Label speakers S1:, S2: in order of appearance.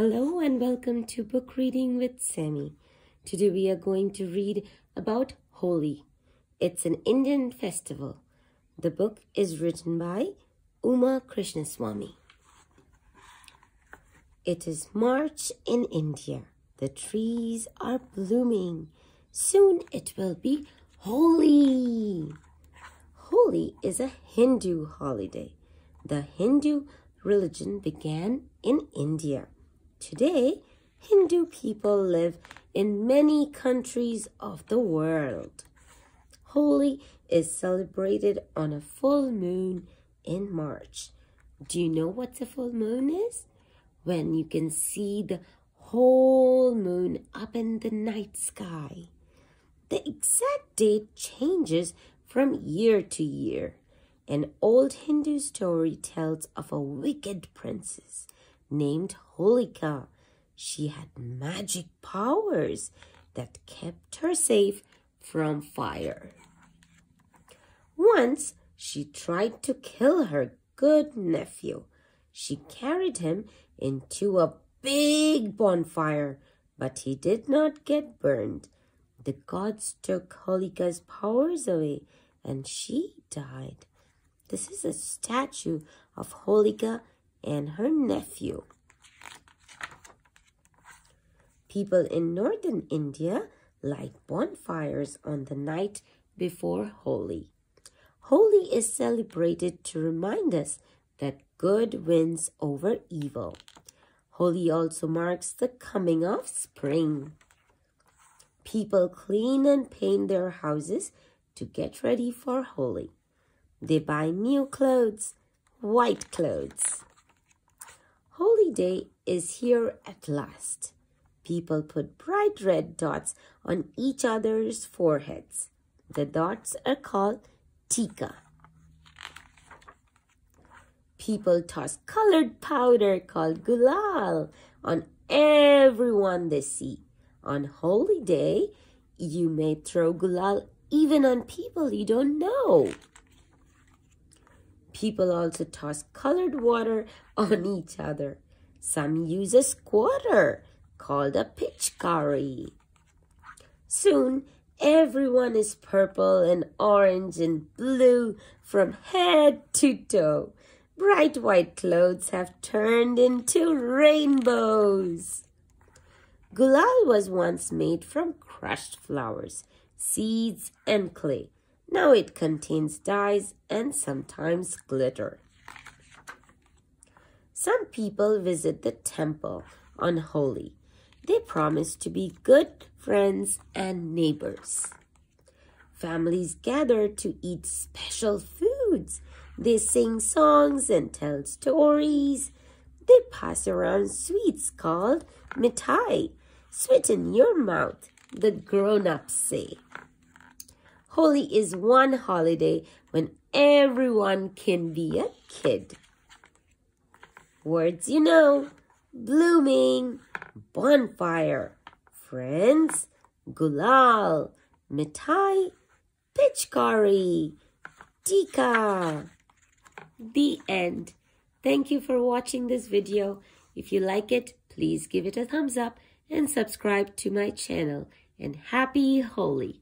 S1: Hello and welcome to Book Reading with Sammy. Today we are going to read about Holi. It's an Indian festival. The book is written by Uma Krishnaswami. It is March in India. The trees are blooming. Soon it will be Holi. Holi is a Hindu holiday. The Hindu religion began in India. Today, Hindu people live in many countries of the world. Holi is celebrated on a full moon in March. Do you know what a full moon is? When you can see the whole moon up in the night sky. The exact date changes from year to year. An old Hindu story tells of a wicked princess named Holika. She had magic powers that kept her safe from fire. Once she tried to kill her good nephew. She carried him into a big bonfire, but he did not get burned. The gods took Holika's powers away and she died. This is a statue of Holika and her nephew. People in northern India light bonfires on the night before Holi. Holi is celebrated to remind us that good wins over evil. Holi also marks the coming of spring. People clean and paint their houses to get ready for Holi. They buy new clothes, white clothes. Holi Day is here at last. People put bright red dots on each other's foreheads. The dots are called tika. People toss colored powder called gulal on everyone they see. On Holi Day, you may throw gulal even on people you don't know. People also toss colored water on each other. Some use a squatter called a pitchkari. Soon, everyone is purple and orange and blue from head to toe. Bright white clothes have turned into rainbows. Gulal was once made from crushed flowers, seeds, and clay. Now it contains dyes and sometimes glitter. Some people visit the temple on Holi. They promise to be good friends and neighbors. Families gather to eat special foods. They sing songs and tell stories. They pass around sweets called mithai. Sweet in your mouth, the grown-ups say. Holi is one holiday when everyone can be a kid. Words you know, blooming, bonfire, friends, gulal, mithai, pitchkari, tika. The end. Thank you for watching this video. If you like it, please give it a thumbs up and subscribe to my channel. And happy Holi!